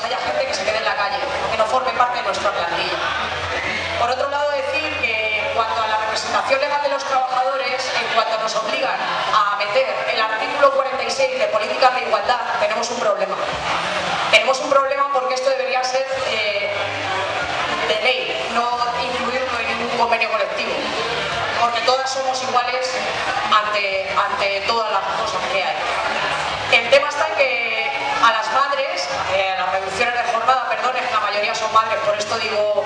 haya gente que se quede en la calle que no forme parte de nuestra plantilla. Por otro lado, decir que cuanto a la representación legal de los trabajadores, en cuanto nos obligan a meter el artículo 46 de políticas de igualdad, tenemos un problema. Tenemos un problema porque esto debería ser eh, de ley, no incluirlo en ningún convenio colectivo porque todas somos iguales ante, ante todas las cosas que hay. El tema está en que a las madres, eh, a perdón, es que la mayoría son madres, por esto digo,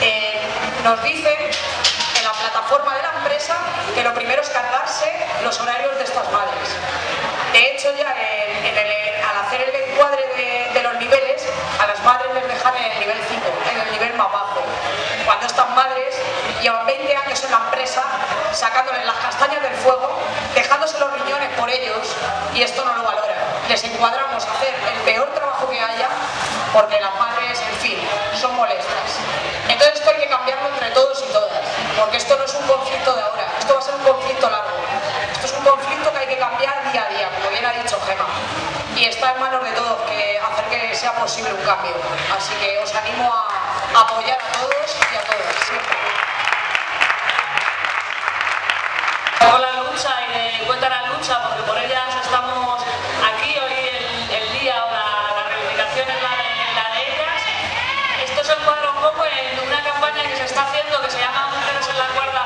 eh, nos dicen en la plataforma de la empresa que lo primero es cargarse los horarios de estas madres. De hecho, ya en, en el, al hacer el encuadre de, de, los niveles, a las madres les dejan en el nivel 5, en el nivel más bajo. Cuando estas madres llevan 20 años en la empresa, sacándoles las castañas del fuego, dejándose los riñones por ellos, y esto no lo valora les encuadramos a hacer el peor trabajo que haya porque las posible un cambio. Así que os animo a apoyar a todos y a todas. Con la lucha y de cuenta la lucha, porque por ellas estamos aquí hoy el, día, la, la reivindicación es la de, ellas. Esto se encuadra un poco en una campaña que se está haciendo que se llama Mujeres en la Cuerda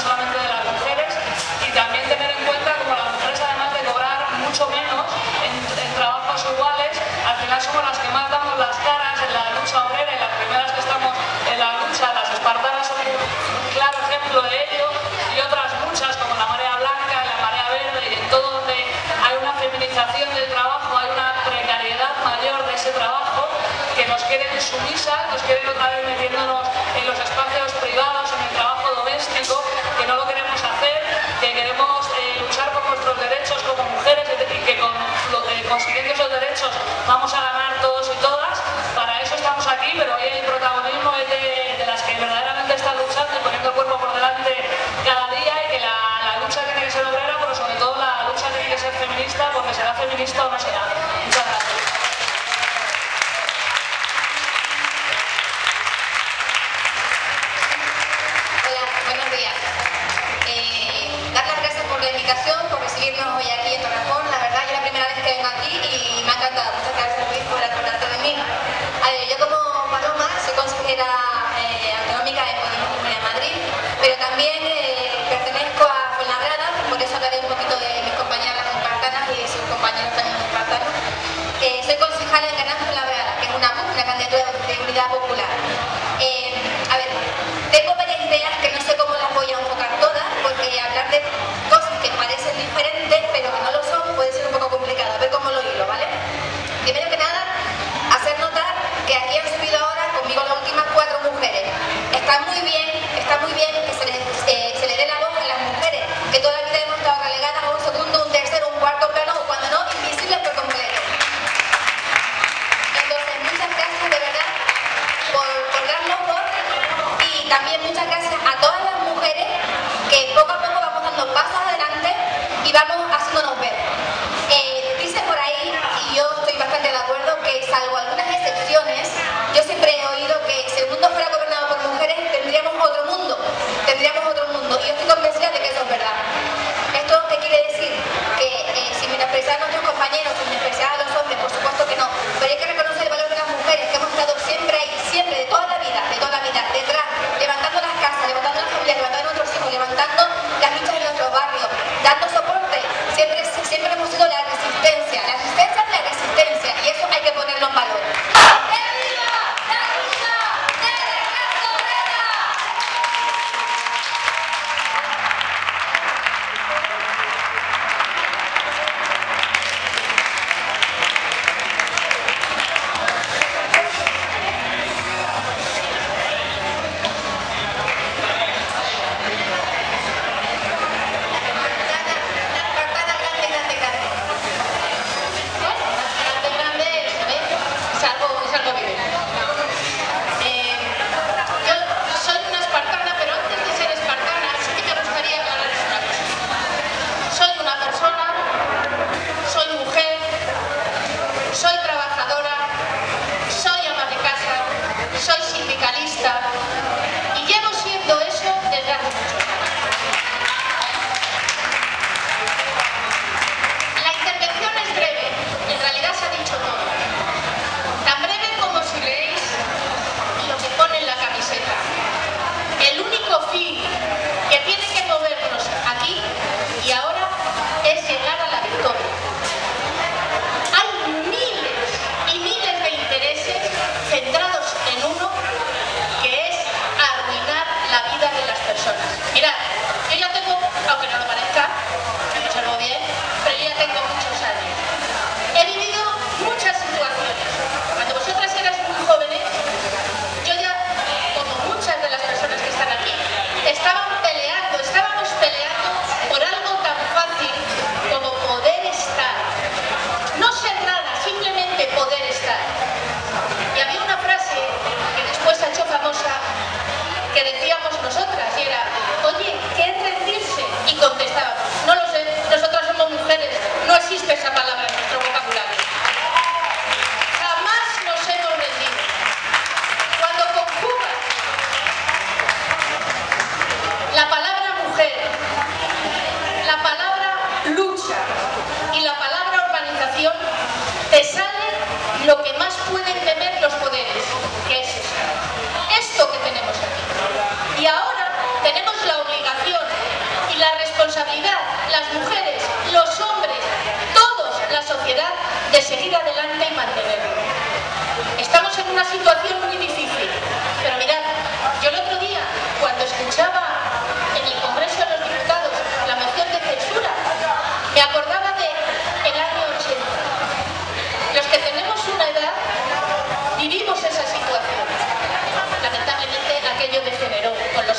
I'm good. sumisas, nos quieren otra vez metiéndonos en los espacios privados, en el trabajo doméstico, que no lo queremos hacer, que queremos eh, luchar por nuestros derechos como mujeres y que con lo que consiguiendo esos derechos vamos a ganar todo Popular.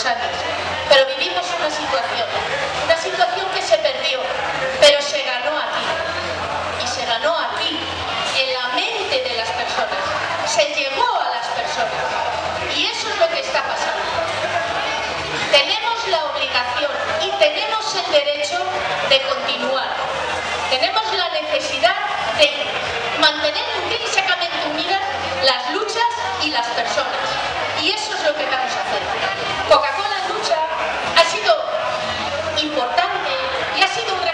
años, pero vivimos una situación, una situación que se perdió, pero se ganó aquí, y se ganó aquí, en la mente de las personas, se llegó a las personas, y eso es lo que está pasando. Tenemos la obligación y tenemos el derecho de continuar, tenemos la necesidad de mantener un en las luchas y las personas. Y eso es lo que vamos a hacer. Coca-Cola Lucha ha sido importante y ha sido un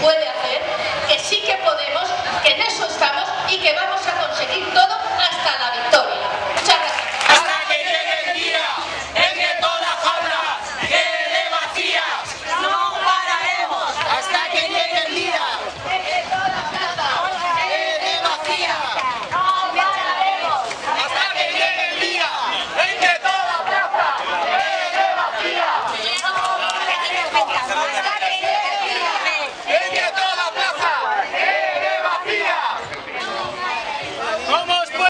puede hacer, que sí que podemos, que en eso estamos y que vamos a conseguir todo.